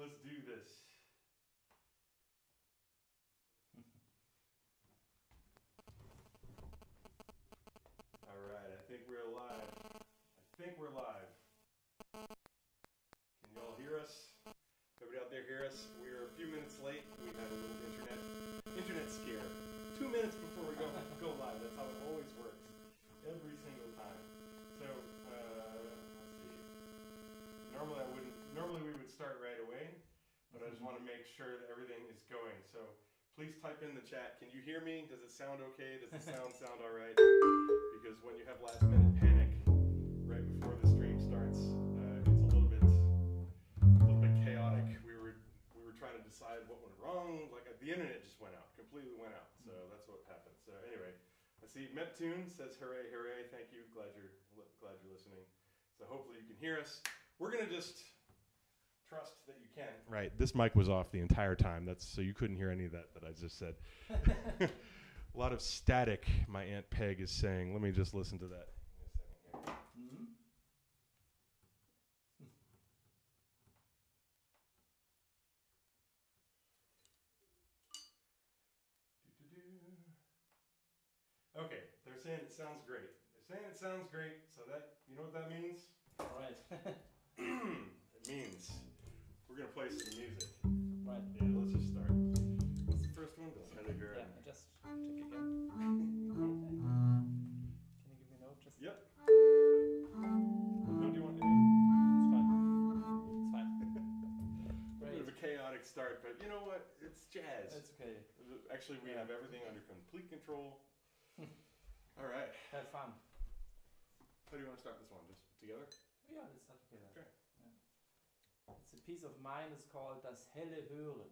Let's do this. All right, I think we're live. I think we're live. Can you all hear us? Everybody out there hear us? We're a few minutes late. We had a little internet internet scare. Two minutes before we go go live. That's how it always works. Every single time. So uh, let's see. Normally I wouldn't. Normally we would start right but I just want to make sure that everything is going. So please type in the chat. Can you hear me? Does it sound okay? Does the sound sound all right? Because when you have last minute panic right before the stream starts, uh, it's a little bit a little bit chaotic. We were we were trying to decide what went wrong. Like the internet just went out, completely went out. So that's what happened. So anyway, I see Neptune says hooray, hooray. Thank you. Glad you're glad you're listening. So hopefully you can hear us. We're gonna just trust that you can. Right. This mic was off the entire time. That's so you couldn't hear any of that that I just said. a lot of static. My aunt Peg is saying. Let me just listen to that. Mhm. Okay, they're saying it sounds great. They're saying it sounds great, so that you know what that means? All right. it means we're gonna play some music. right. Yeah, let's just start. What's the first one? Does Hello Yeah, I just check again. Can you give me a note? Just Yep. What do you want to do? It's fine. It's fine. A bit of a chaotic start, but you know what? It's jazz. It's okay. Actually, we Yeah. have everything under complete control. All right. Have fun. How do you want to start this one? Just together? Yeah, let's start together. Okay. A piece of mine. It's called Das helle Hören.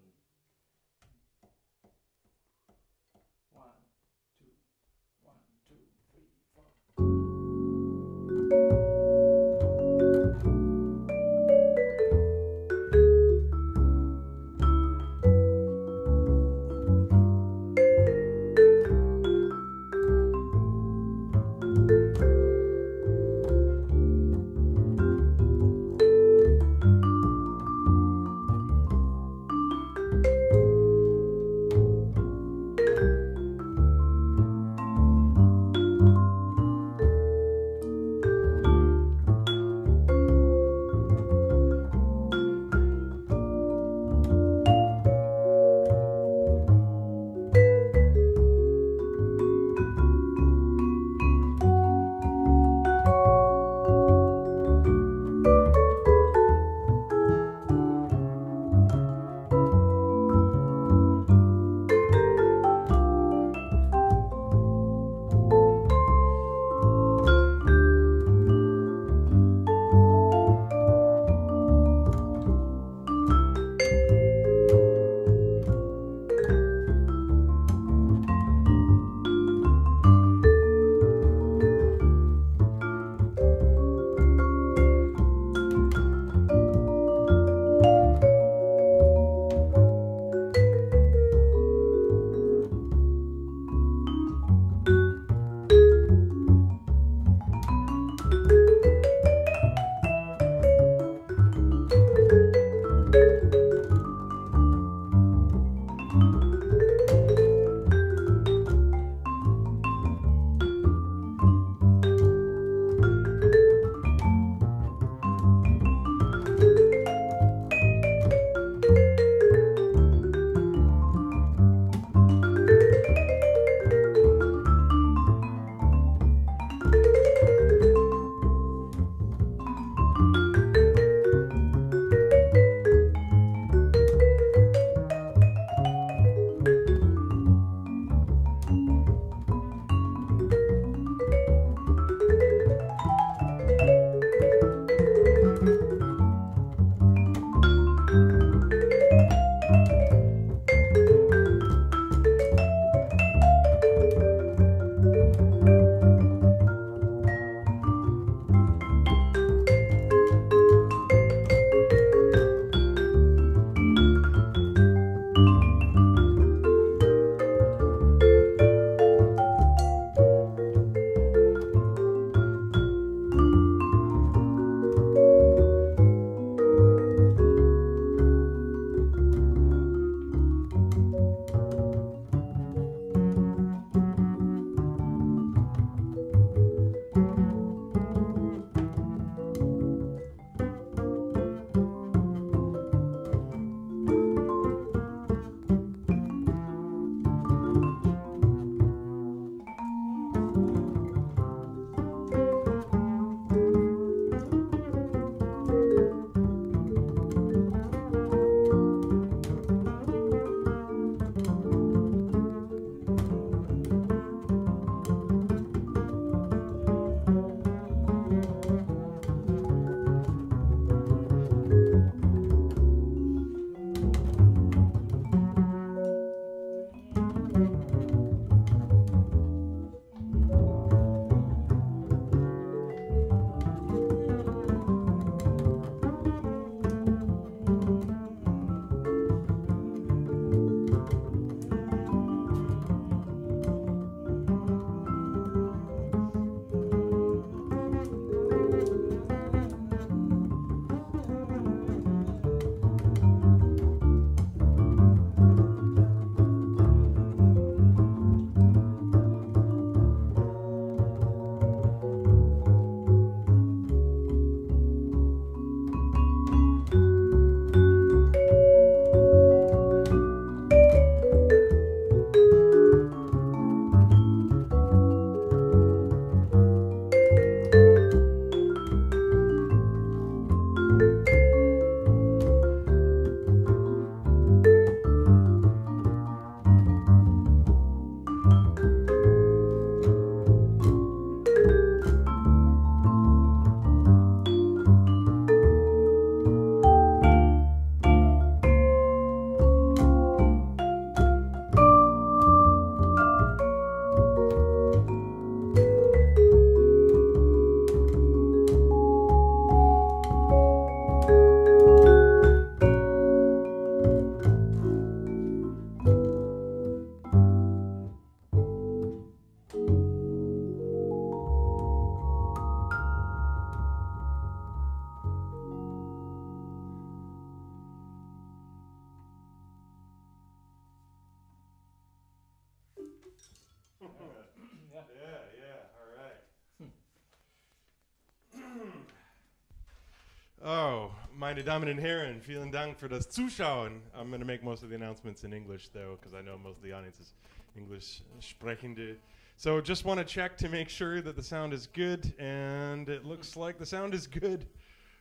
Und Herren, vielen Dank für das Zuschauen. I'm going to make most of the announcements in English, though, because I know most of the audience is English sprechende. So just want to check to make sure that the sound is good, and it looks like the sound is good.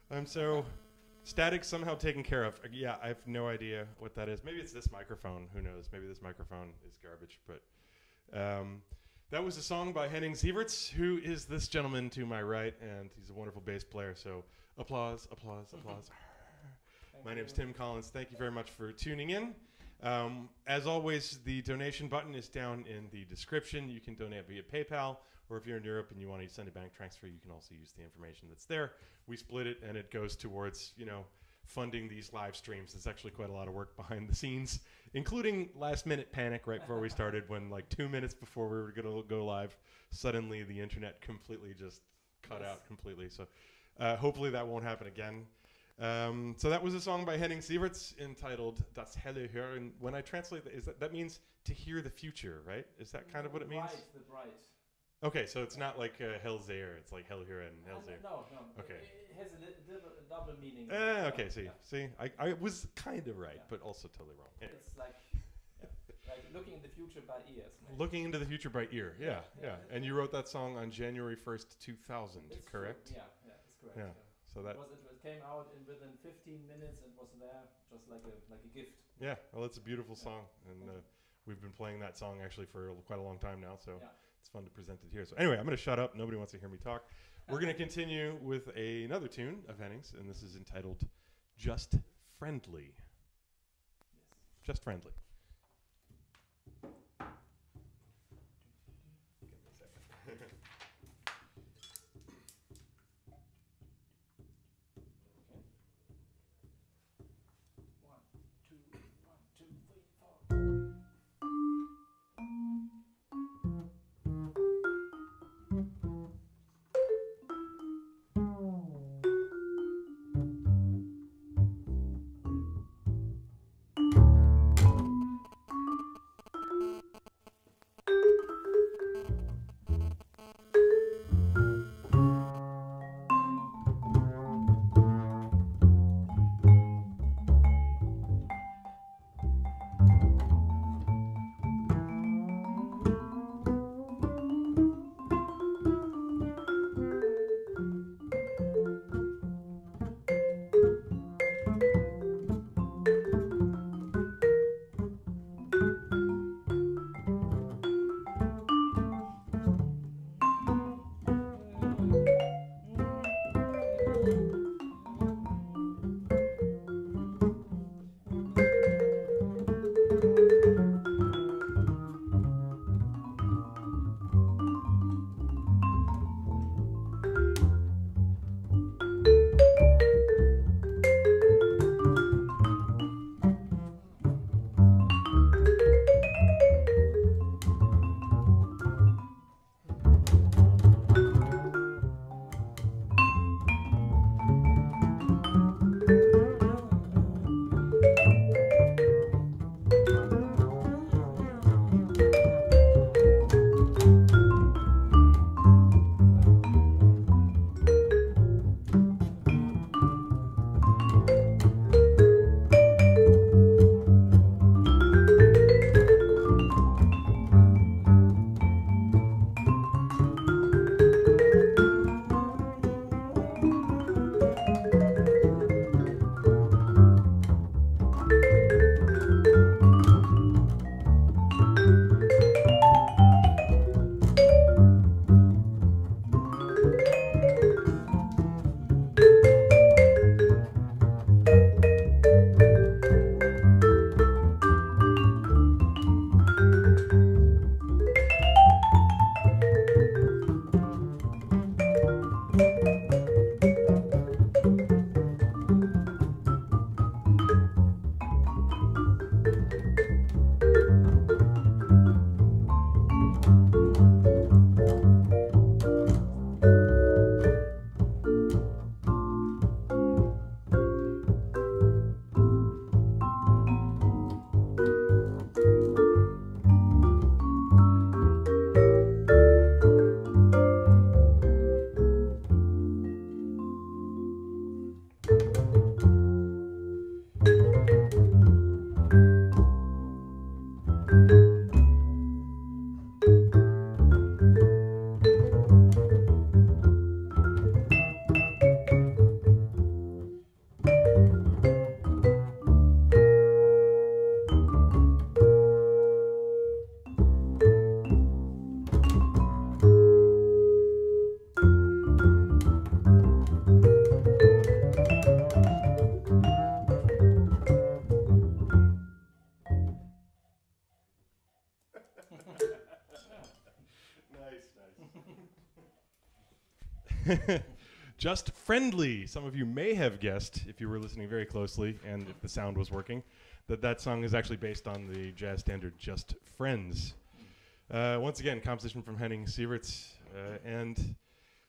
I'm so static somehow taken care of. Uh, Yeah, I have no idea what that is. Maybe it's this microphone. Who knows? Maybe this microphone is garbage. But um, that was a song by Henning Sieverts, who is this gentleman to my right, and he's a wonderful bass player. So applause, applause, applause. Thank My name is Tim Collins. Thank you very much for tuning in. Um, as always, the donation button is down in the description. You can donate via PayPal, or if you're in Europe and you want to send a bank transfer, you can also use the information that's there. We split it, and it goes towards you know funding these live streams. It's actually quite a lot of work behind the scenes, including last minute panic right before we started, when like two minutes before we were going to go live, suddenly the internet completely just cut Yes. out completely. So uh, hopefully that won't happen again. Um, so that was a song by Henning Sieverts entitled Das helle Hören. When I translate that, is that, that means to hear the future, right? Is that kind of what it means? Bright, the bright. Okay, so it's not like uh, Air." it's like Hell Hören, Uh, Hellseher. No, no. Okay. It, it has a, li- double, a double meaning. Ah, okay, see, Yeah. see, I, I was kind of right, Yeah. but also totally wrong. Anyway. It's like, like looking in the future by ears. maybe. Looking into the future by ear, yeah, Yeah. And you wrote that song on January 1st, 2000, It's true. correct? Yeah, yeah, that's correct. Yeah. So that, was, it was- came out in within 15 minutes and was there just like a like a gift. yeah, well, it's a beautiful song, and uh, we've been playing that song actually for quite a long time now, so Yeah. it's fun to present it here. So anyway, I'm going to shut up. Nobody wants to hear me talk. We're going to continue with a, another tune of Henning's, and this is entitled "Just Friendly." Yes. Just friendly. Just Friendly. Some of you may have guessed, if you were listening very closely and if the sound was working, that that song is actually based on the jazz standard Just Friends. Uh, once again, composition from Henning Sieverts. Uh, and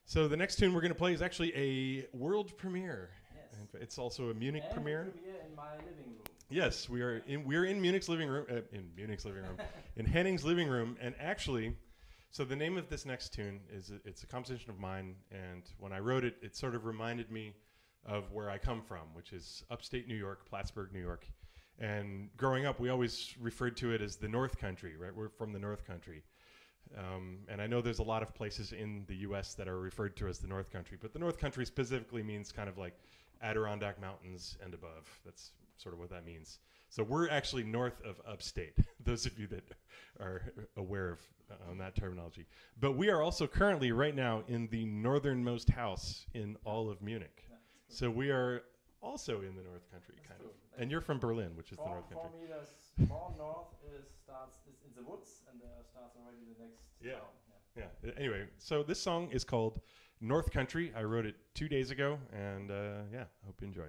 so the next tune we're going to play is actually a world premiere. Yes. And It's also a Munich And premiere. in my living room. Yes, we are in we're in Munich's living room uh, in Munich's living room in Henning's living room and actually so the name of this next tune is it's a composition of mine and when I wrote it it sort of reminded me of where I come from which is upstate New York, Plattsburgh, New York. And growing up we always referred to it as the North Country, right? We're from the North Country. Um, and I know there's a lot of places in the U.S. that are referred to as the North Country, but the North Country specifically means kind of like Adirondack Mountains and above. That's sort of what that means. So we're actually north of upstate. Those of you that are aware of uh, on that terminology, but we are also currently right now in the northernmost house in all of Munich. Yeah, it's So we are also in the North Country, That's kind true. of. And you're from Berlin, which is the four, North four Country. meters more north is starts is in the woods, and there starts already the next Yeah. town. Yeah. Yeah. Anyway, so this song is called North Country. I wrote it two days ago, and uh, yeah, hope you enjoy.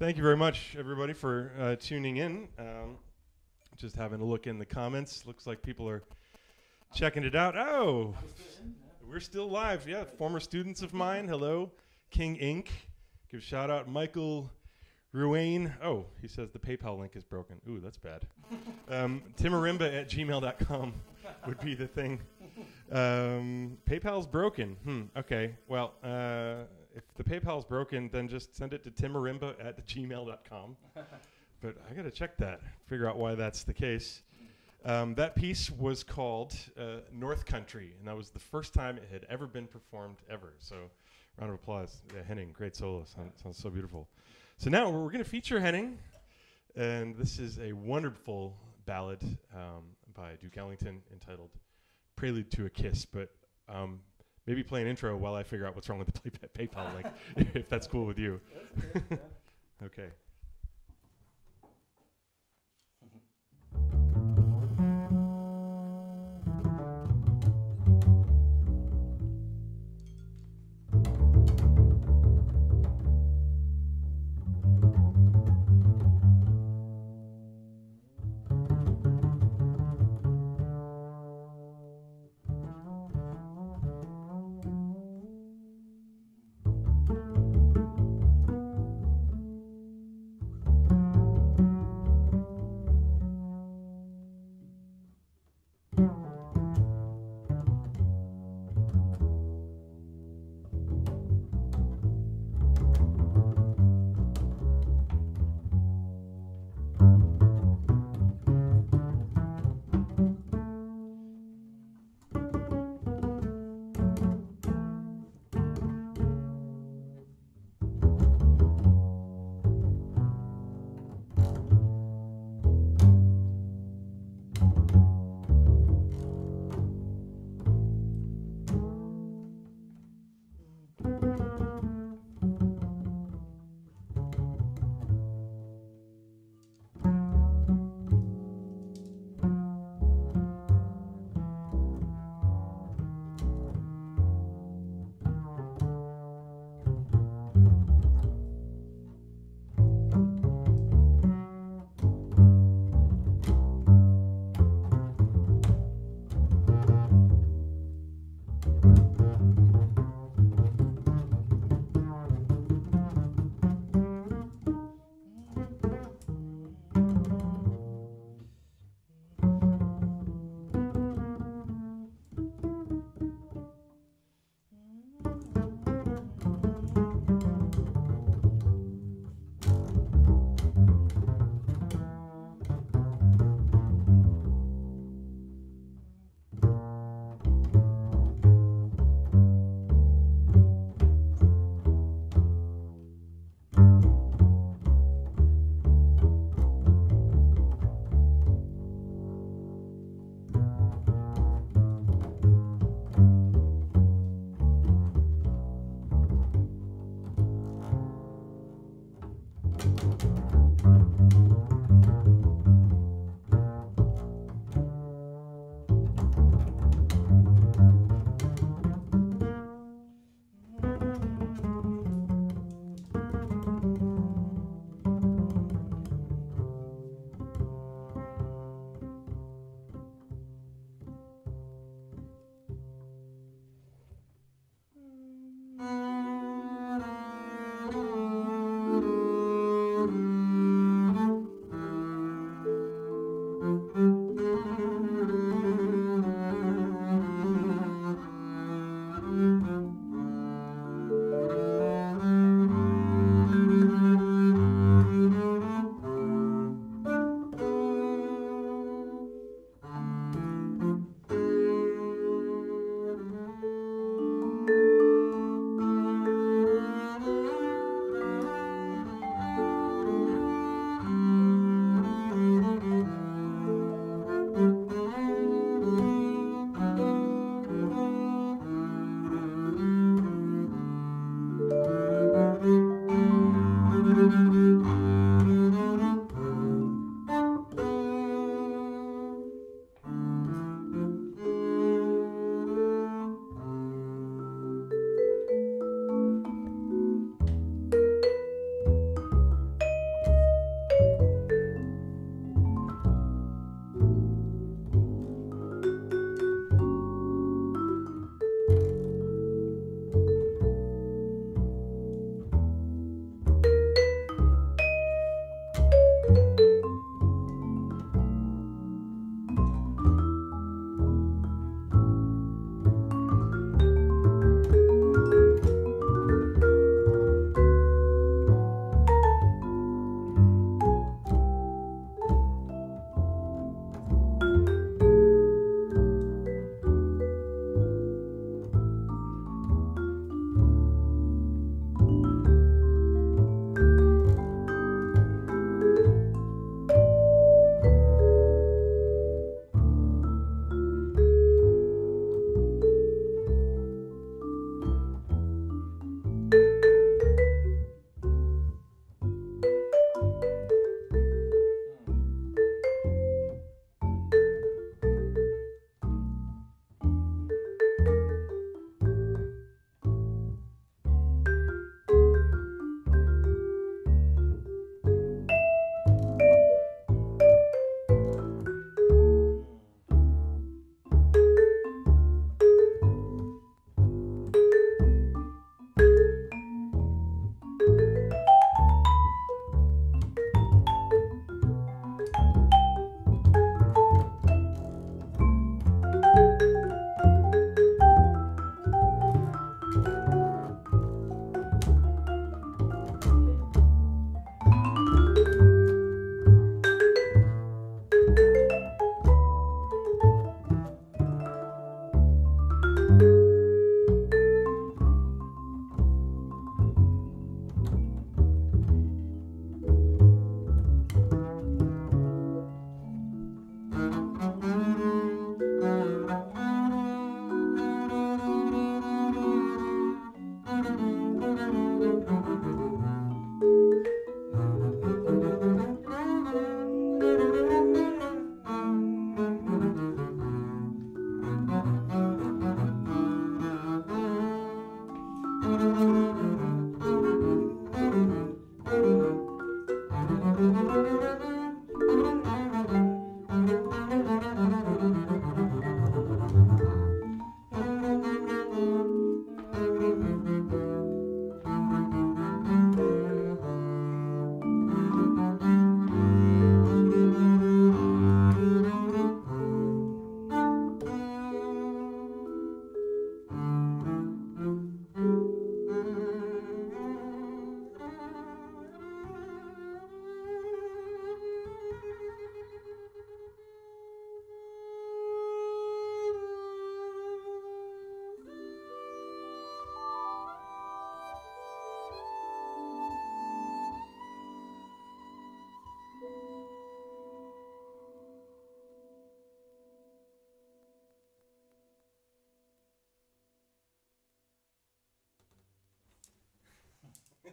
Thank you very much, everybody, for uh, tuning in. Um, just having a look in the comments. Looks like people are checking it out. Oh, we still in? Yeah. we're still live. Yeah, former students of mine. Hello, King Inc. Give a shout out, Michael Ruane. Oh, he says the PayPal link is broken. Ooh, that's bad. Um, Timarimba at gmail.com would be the thing. Um, PayPal's broken. Hmm. Okay. Well, uh, the PayPal's broken, then just send it to timarimba at gmail.com. but I got to check that, figure out why that's the case. Um, that piece was called uh, North Country, and that was the first time it had ever been performed ever. So, round of applause. Yeah, Henning, great solo. Sound, sounds so beautiful. So now we're going to feature Henning, and this is a wonderful ballad um, by Duke Ellington entitled "Prelude to a Kiss." But um, maybe play an intro while I figure out what's wrong with the PayPal link, if that's cool with you. That's good. Yeah. Okay.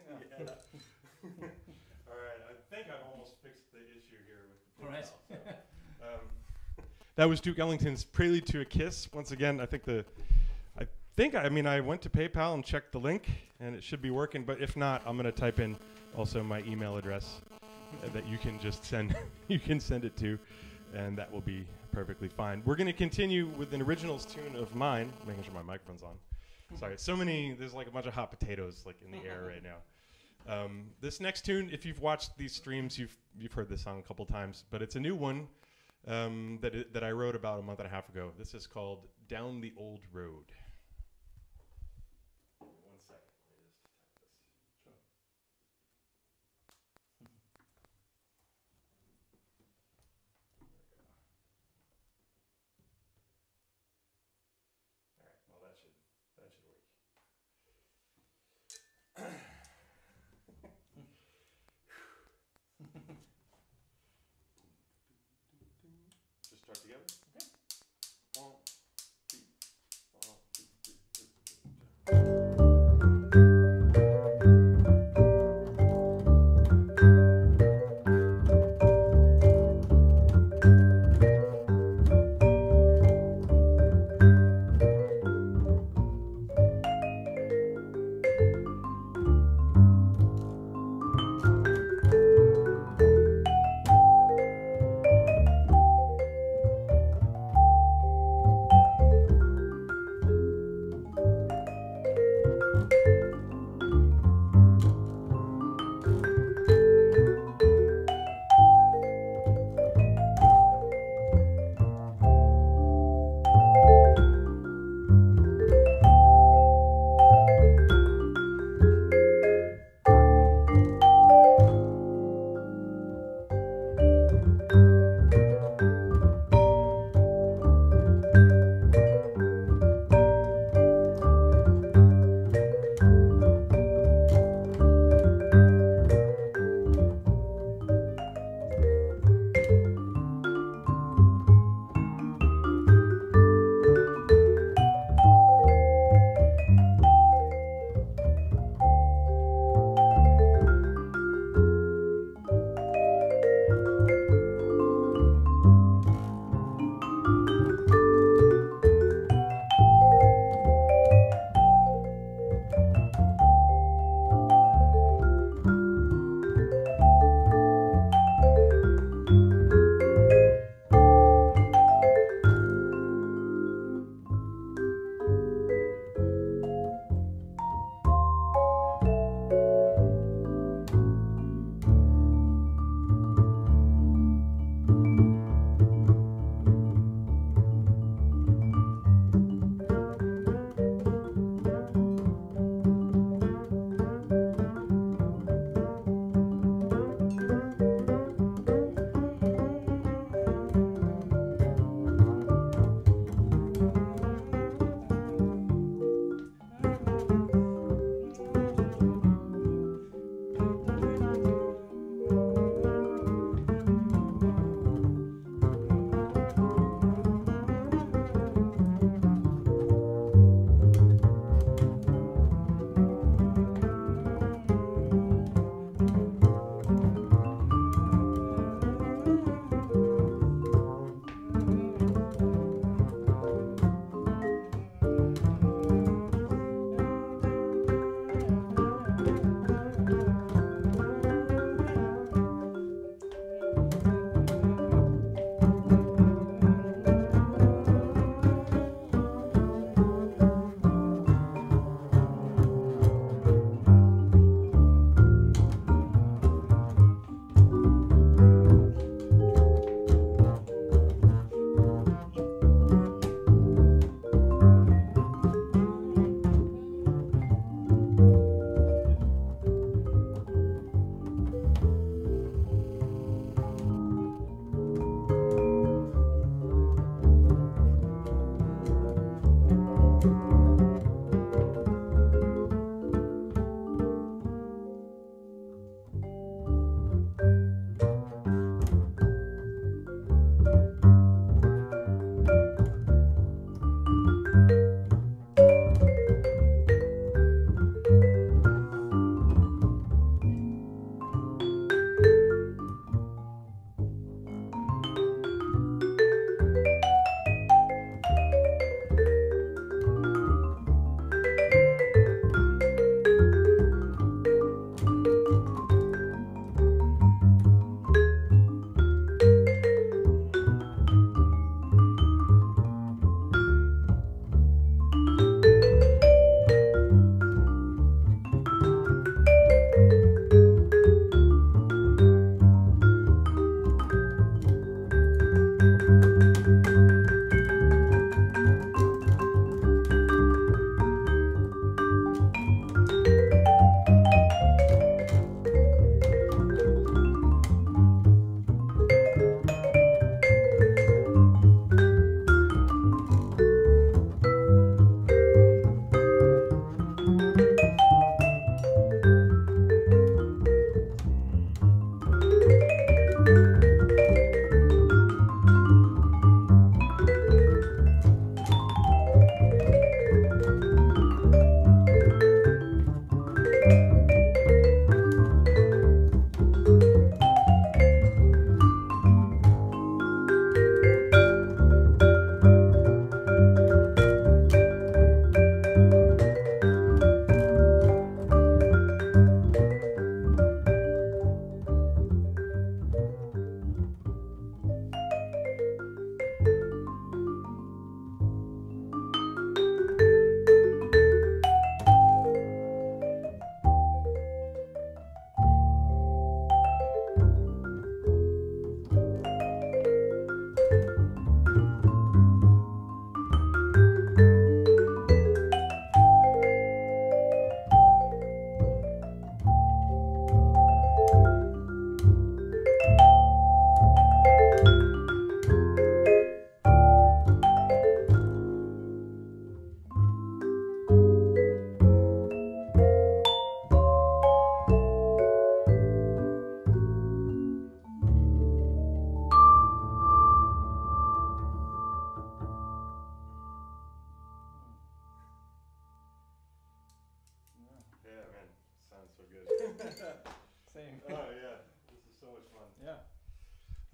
Yeah. All right, I think I've almost fixed the issue here with the All right. PayPal, so, um, that was Duke Ellington's Prelude to a Kiss. Once again, I think the, I think I mean I went to PayPal and checked the link, and it should be working. But if not, I'm gonna type in also my email address uh, that you can just send you can send it to, and that will be perfectly fine. We're gonna continue with an originals tune of mine, making sure my microphone's on. Sorry, so many. There's like a bunch of hot potatoes like in the air right now. Um, this next tune, if you've watched these streams, you've you've heard this song a couple times, but it's a new one um, that that I wrote about a month and a half ago. This is called "Down the Old Road."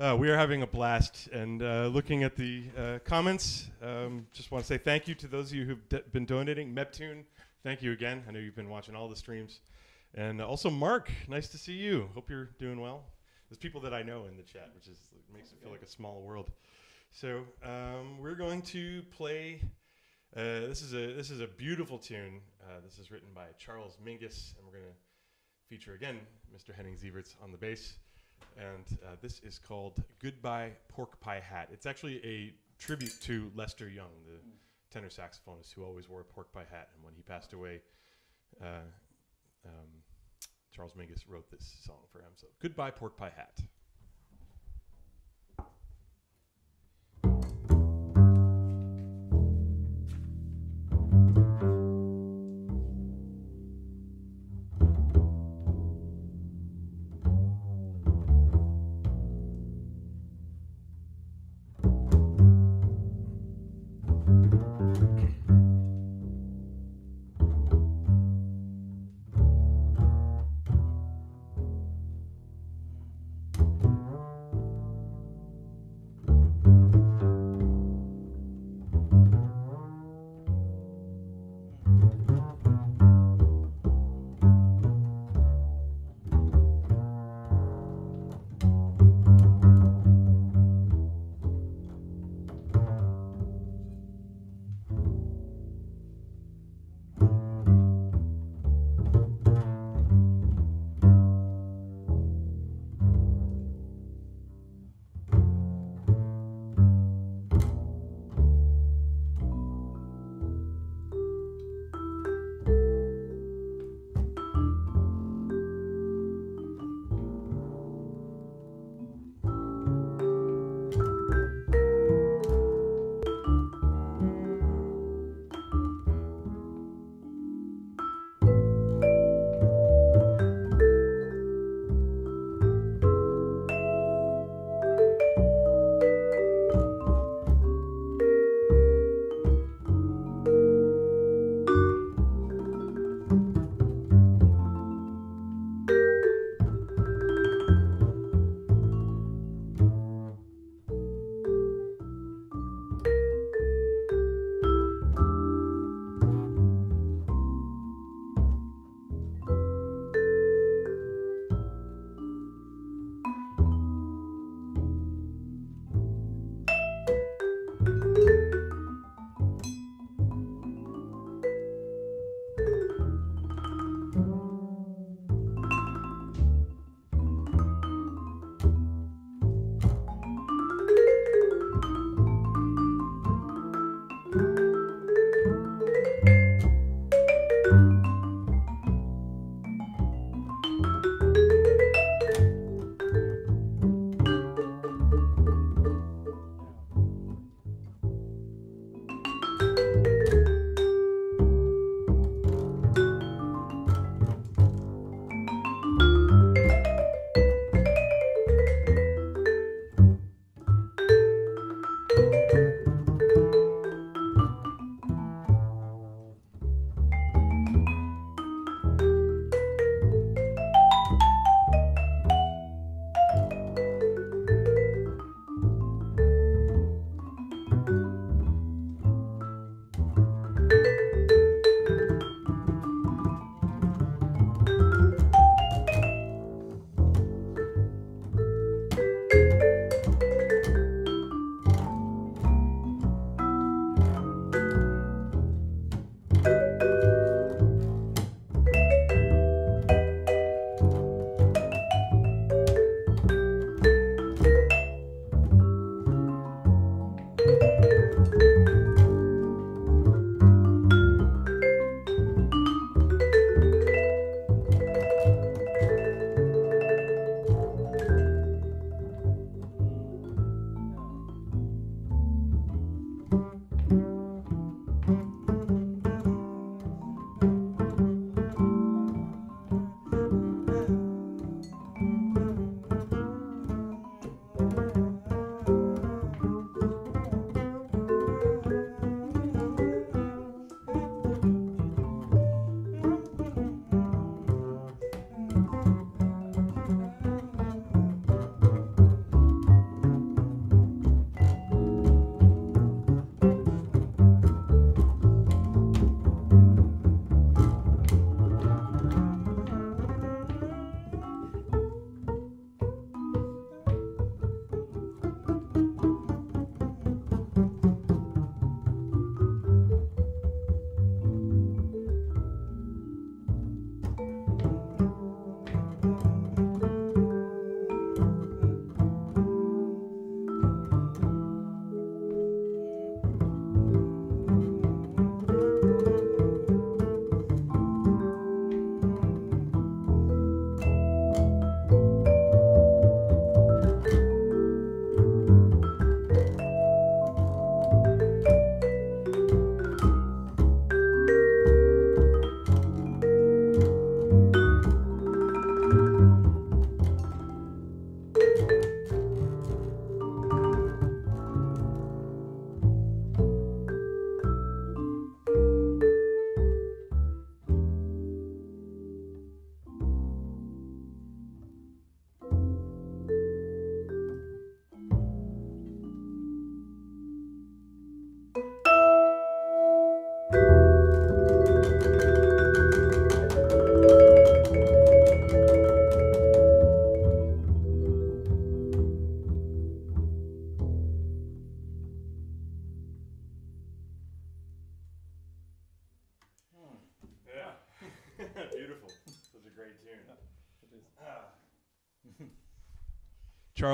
Uh, we are having a blast, and uh, looking at the uh, comments, um, just want to say thank you to those of you who've been donating. Neptune, thank you again. I know you've been watching all the streams, and also Mark, nice to see you. Hope you're doing well. There's people that I know in the chat, which is makes it feel like a small world. So um, we're going to play. Uh, this is a this is a beautiful tune. Uh, this is written by Charles Mingus, and we're going to feature again Mr. Henning Sieverts on the bass. And uh, this is called Goodbye Pork Pie Hat. It's actually a tribute to Lester Young, the Mm. tenor saxophonist who always wore a pork pie hat. And when he passed away, uh, um, Charles Mingus wrote this song for him. So, Goodbye Pork Pie Hat.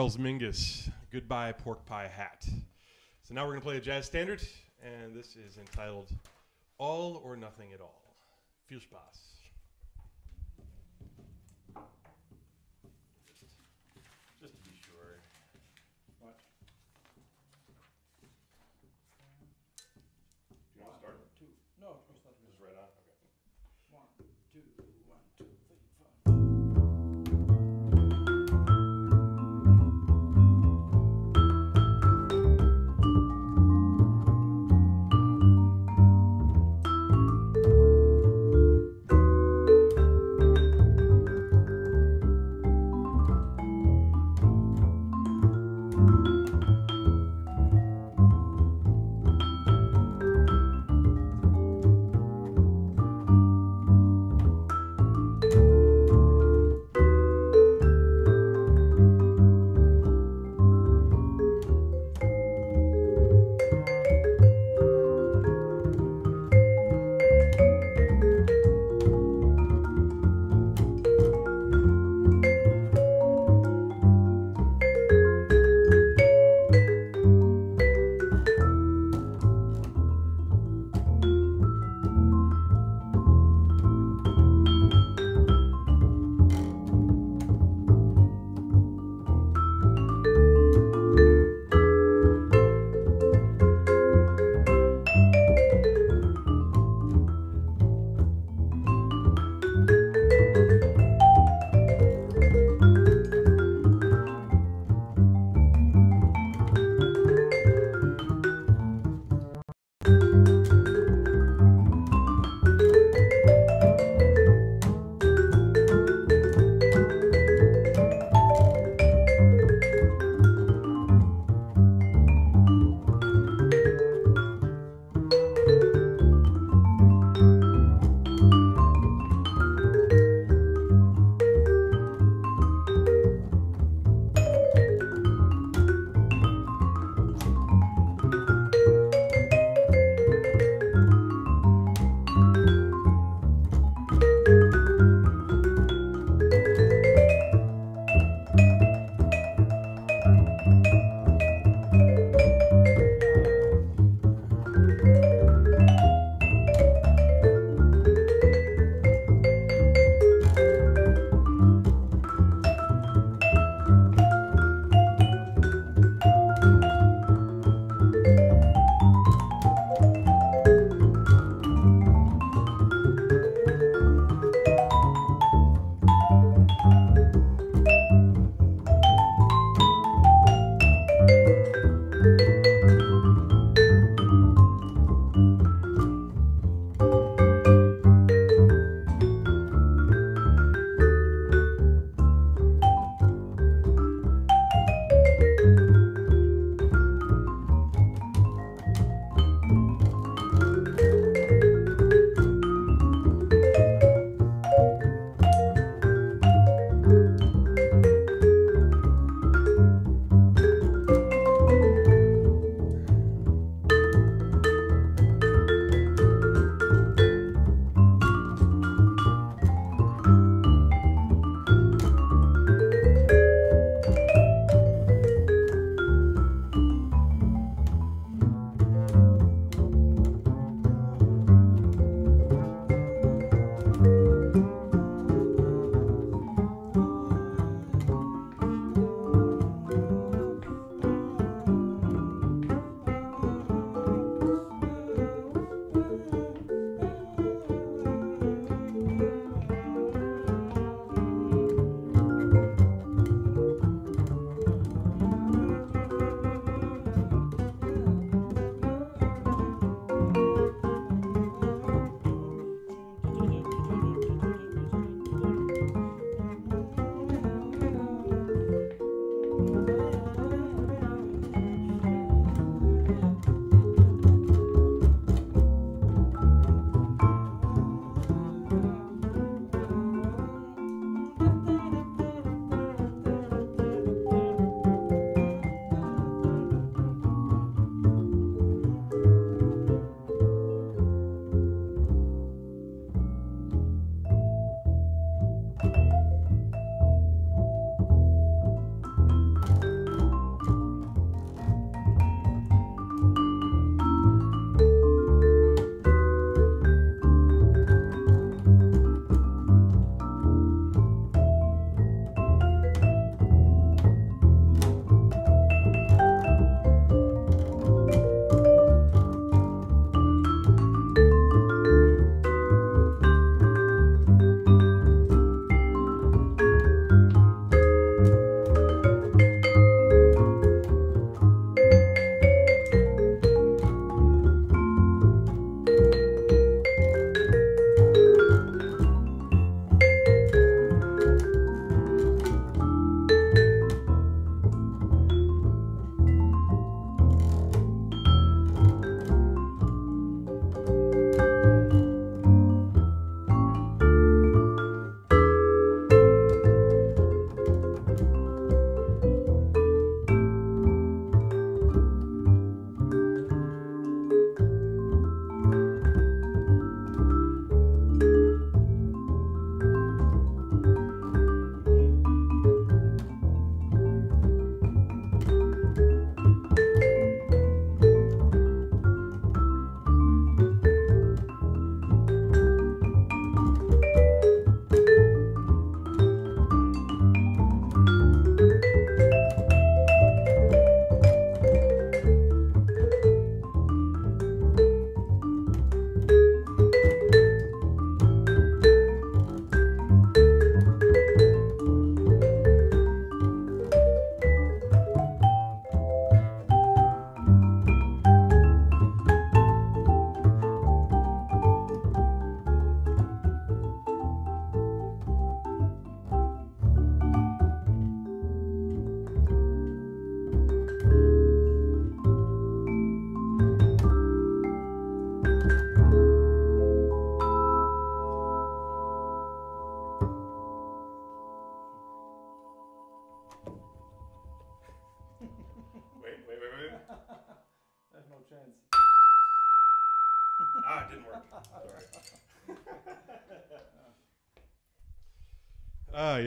Charles Mingus, Goodbye Pork Pie Hat. So now we're going to play a jazz standard, and this is entitled All or Nothing at All. Viel Spaß.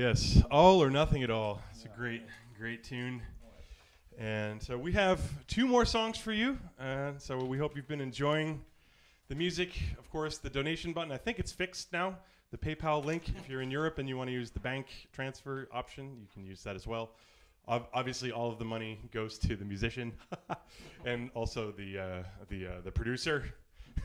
Yes. All or nothing at all. It's a great, great tune. And so we have two more songs for you. Uh, so we hope you've been enjoying the music. Of course, the donation button. I think it's fixed now. The PayPal link. If you're in Europe and you want to use the bank transfer option, you can use that as well. Ob- obviously, all of the money goes to the musician and also the uh, the uh, the producer.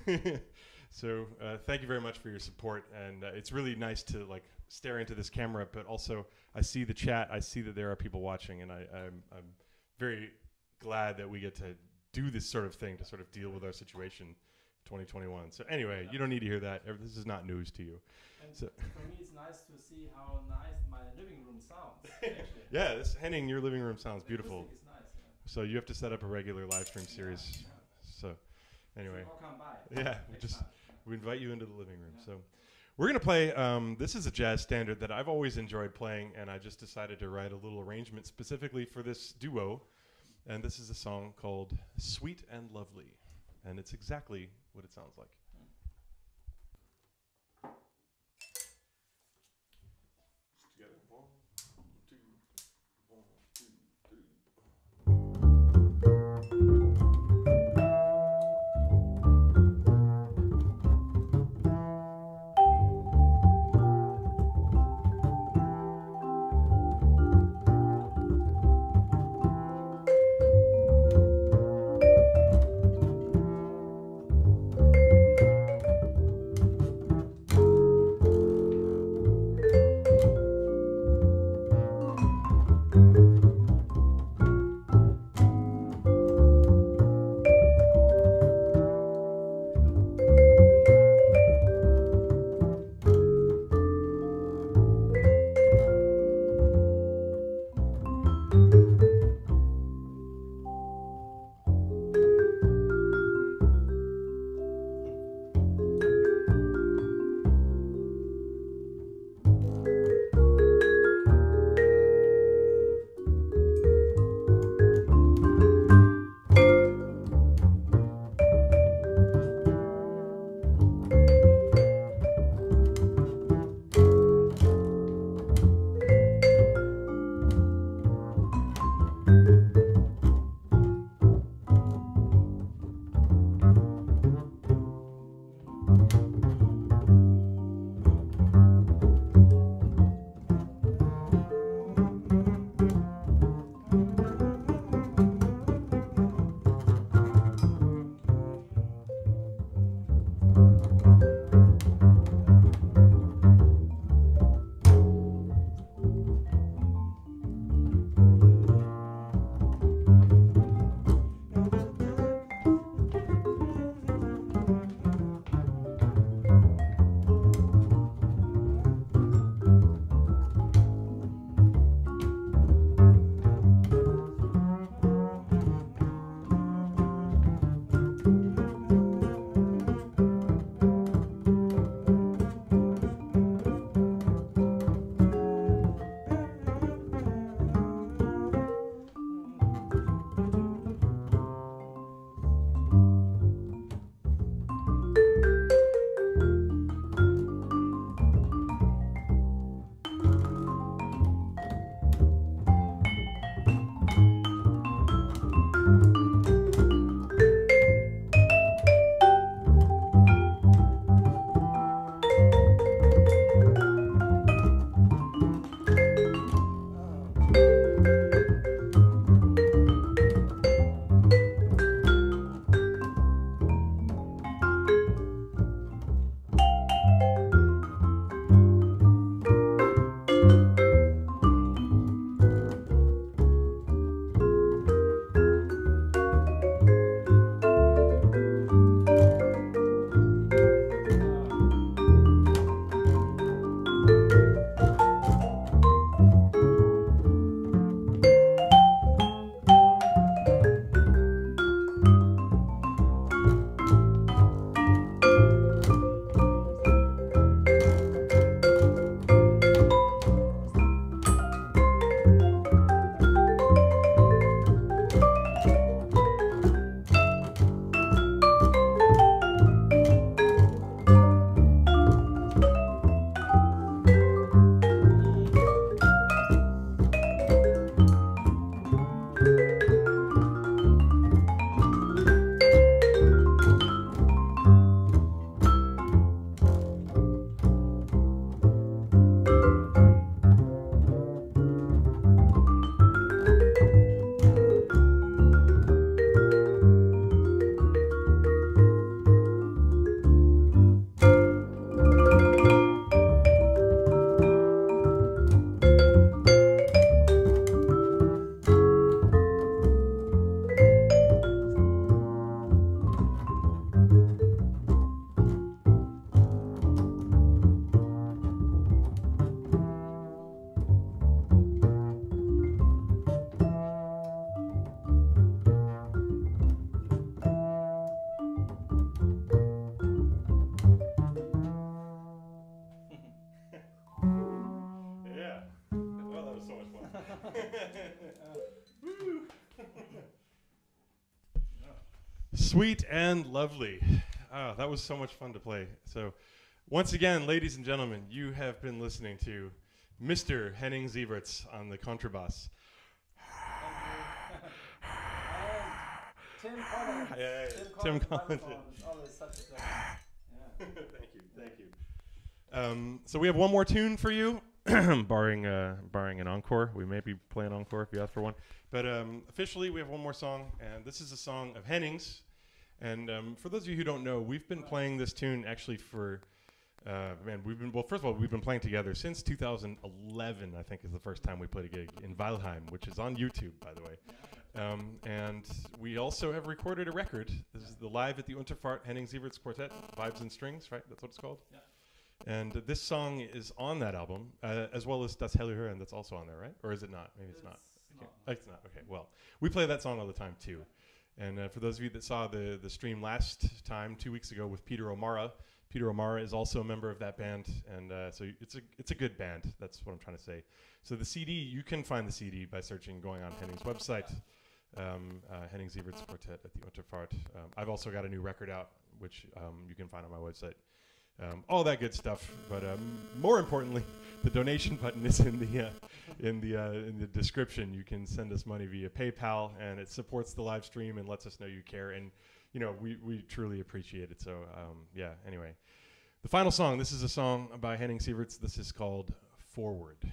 so uh, thank you very much for your support, and uh, it's really nice to like stare into this camera, but also I see the chat. I see that there are people watching, and I, I'm I'm very glad that we get to do this sort of thing to sort of deal with our situation. 2021. So anyway, you don't need to hear that. This is not news to you. And So- for me, it's nice to see how nice my living room sounds. Actually. Yeah, this Henning, your living room sounds The beautiful. nice, yeah. So you have to set up a regular live stream series. Yeah, So anyway, So I'll come by. Yeah, we just- we invite you into the living room. Yeah. So we're gonna play. Um, this is a jazz standard that I've always enjoyed playing, and I just decided to write a little arrangement specifically for this duo. And this is a song called "Sweet and Lovely," and it's exactly what it sounds like. Sweet and lovely. Ah, that was so much fun to play. So, once again, ladies and gentlemen, you have been listening to Mr. Henning Sieverts on the contrabass. Tim Collins. Yeah, yeah, Tim. Tim Collins. Collins. microphone. It's such a. Yeah. thank you, thank you. Um, so we have one more tune for you, barring uh, barring an encore. We may be playing encore if you ask for one. But um, officially, we have one more song, and this is a song of Henning's. And um, for those of you who don't know, we've been playing this tune actually for. Uh, man, we've been well. First of all, we've been playing together since 2011. I think is the first time we played a gig in Weilheim, which is on YouTube, by the way. Um, and we also have recorded a record. This is the live at the Unterfahrt Henning Sieverts Quartet, Vibes and Strings, right? That's what it's called. Yeah. And uh, this song is on that album, uh, as well as Das Helle Hören, that's also on there, right? Or is it not? Maybe it's, not. not. Oh, It's not. Okay. Well, we play that song all the time too. And uh, for those of you that saw the the stream last time, two weeks ago, with Peter O'Mara, Peter O'Mara is also a member of that band, and uh, so it's a it's a good band. That's what I'm trying to say. So the CD, you can find the CD by searching, going on Henning's website, um, uh, Henning Sieverts Quartet at the Unterfahrt. Um, I've also got a new record out, which um, you can find on my website. Um, all that good stuff, but um, more importantly, the donation button is in the uh, in the uh, in the description. You can send us money via PayPal, and it supports the live stream and lets us know you care. And you know, we we truly appreciate it. So um, yeah. Anyway, the final song. This is a song by Henning Sieverts. This is called Forward. Forward,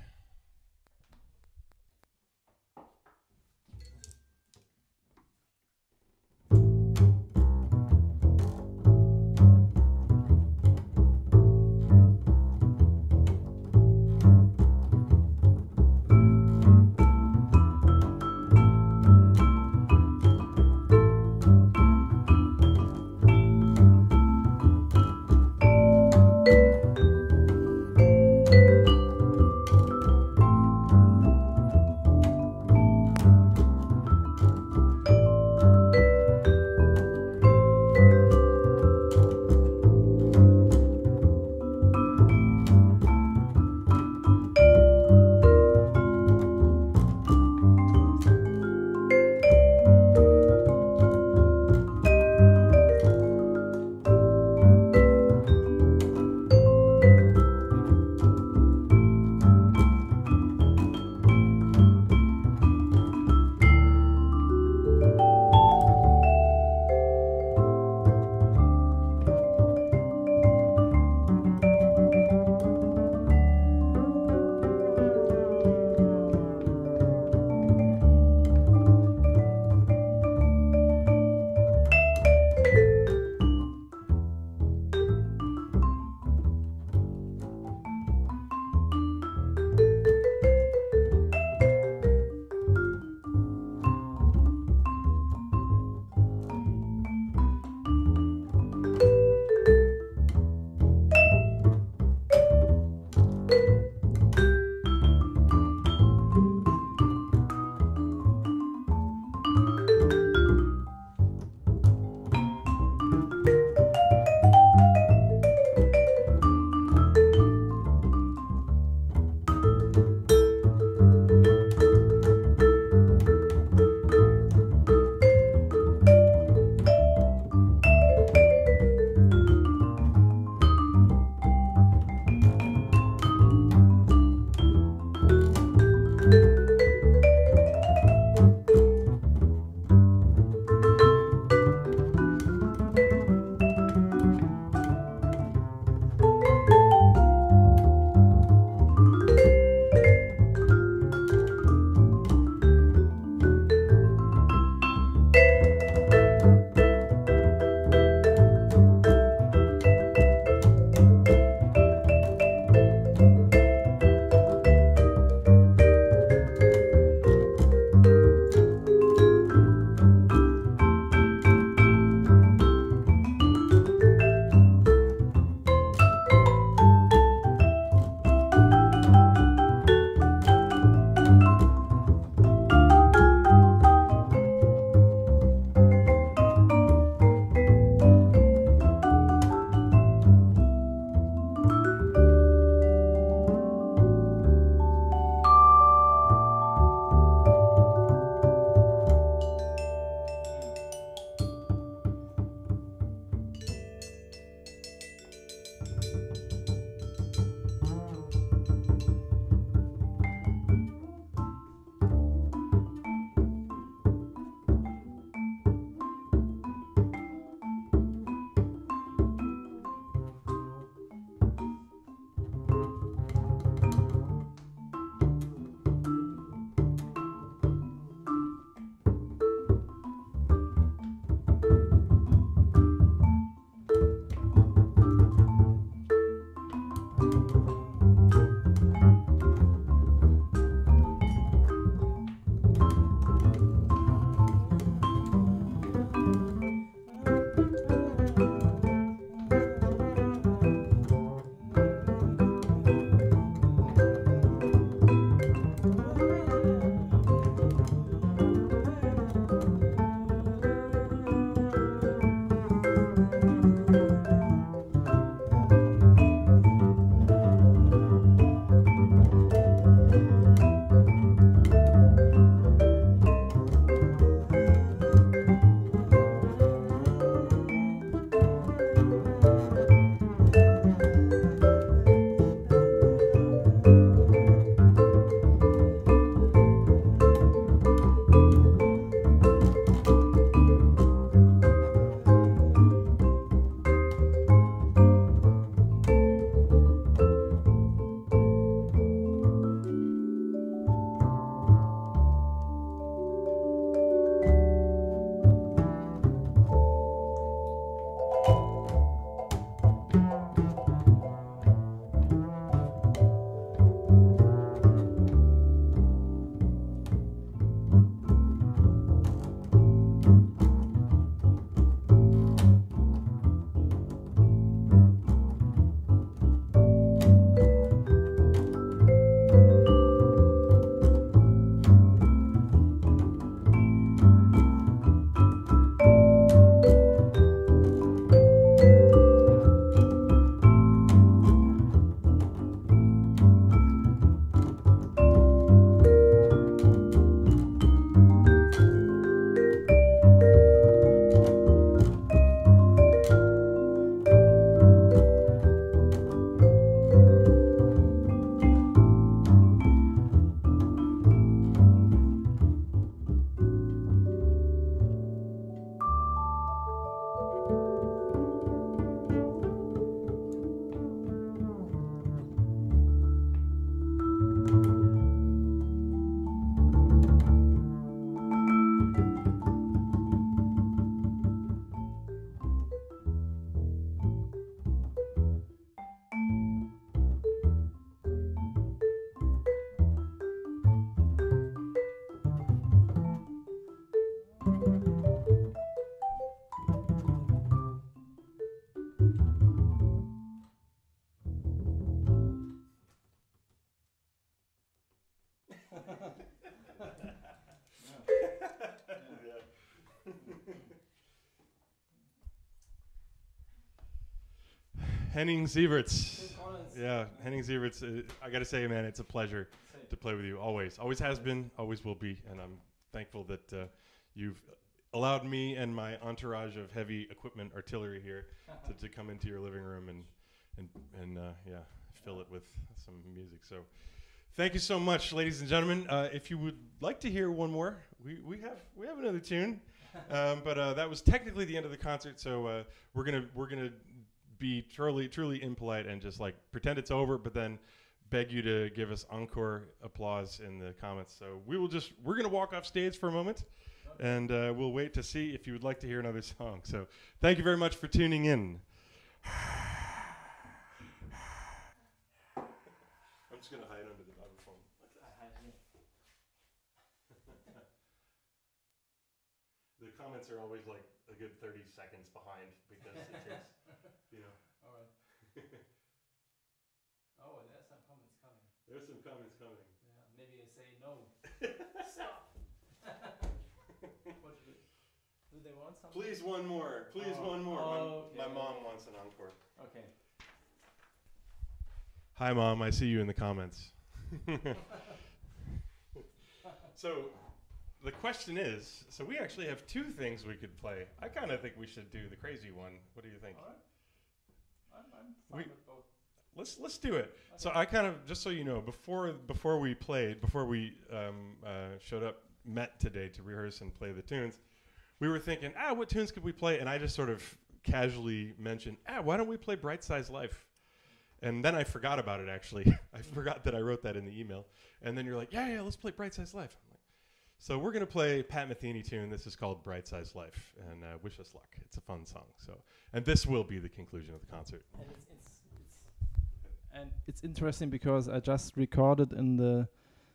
Henning Sieverts. Yeah, Henning Sieverts. Uh, I got to say, man, it's a pleasure to play with you. Always, always has been, always will be, and I'm thankful that uh, you've allowed me and my entourage of heavy equipment artillery here to, to come into your living room and and and uh, yeah, fill it with some music. So, thank you so much, ladies and gentlemen. Uh, if you would like to hear one more, we, we have we have another tune, um, but uh, that was technically the end of the concert. So uh, we're gonna we're gonna be truly truly impolite and just like pretend it's over, but then beg you to give us encore applause in the comments. So we will just we're gonna walk off stage for a moment. And uh, we'll wait to see if you would like to hear another song. So, thank you very much for tuning in. I'm just gonna hide under the microphone. The comments are always like a good 30 seconds behind because it takes, you know. All right. oh, there's some comments coming. There's some comments coming. Yeah, maybe I say no. Stop. what do, do they want something? Please, one more. Please, Oh, one more. oh, my, my mom wants an encore. Okay. Hi, mom. I see you in the comments. so, the question is so we actually have two things we could play. I kind of think we should do the crazy one. What do you think? All right. I'm, I'm fine We- with both. Let's let's do it. So I kind of just so you know before before we played before we um, uh, showed up met today to rehearse and play the tunes, we were thinking ah what tunes could we play and I just sort of casually mentioned ah why don't we play Bright Size Life, and then I forgot about it actually I forgot that I wrote that in the email and then you're like yeah yeah let's play Bright Size Life. I'm like, so we're gonna play Pat Metheny tune. This is called Bright Size Life and uh, wish us luck. It's a fun song. So and this will be the conclusion of the concert. And it's, it's, it's and it's interesting because I just recorded in the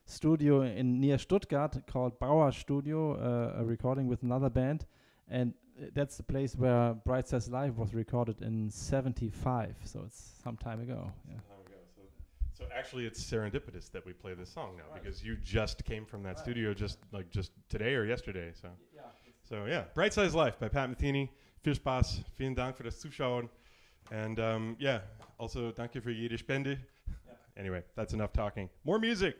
studio in near Stuttgart called Bauer Studio, uh, a recording with another band, and uh, that's the place where Bright Size Life was recorded in '75. So it's some time ago. Yeah. time ago. So, so actually, it's serendipitous that we play this song now Right. because you just came from that Right. studio just like just today or yesterday. So, Yeah. so yeah, Bright Size Life by Pat Metheny. Viel Spaß. Vielen Dank für das Zuschauen. And um, yeah, also danke für jede Spende. Yeah. Anyway, that's enough talking. More music.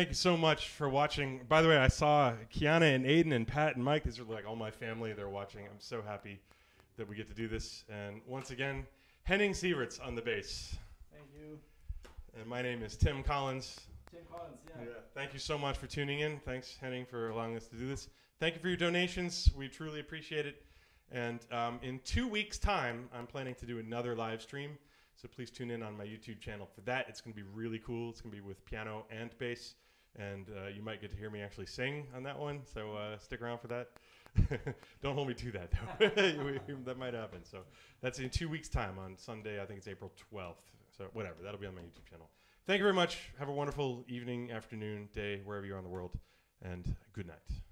Thank you so much for watching. By the way, I saw Kiana and Aiden and Pat and Mike. These are like all my family. They're watching. I'm so happy that we get to do this. And once again, Henning Sieverts on the bass. Thank you. And my name is Tim Collins. Tim Collins, yeah. Yeah. Thank you so much for tuning in. Thanks, Henning, for allowing us to do this. Thank you for your donations. We truly appreciate it. And um, in two weeks' time, I'm planning to do another live stream. So please tune in on my YouTube channel for that. It's going to be really cool. It's going to be with piano and bass. And uh, you might get to hear me actually sing on that one. So uh, stick around for that. Don't hold me to that, though. that might happen. So that's in two weeks' time on Sunday. I think it's April 12th. So whatever. That'll be on my YouTube channel. Thank you very much. Have a wonderful evening, afternoon, day, wherever you are in the world. And good night.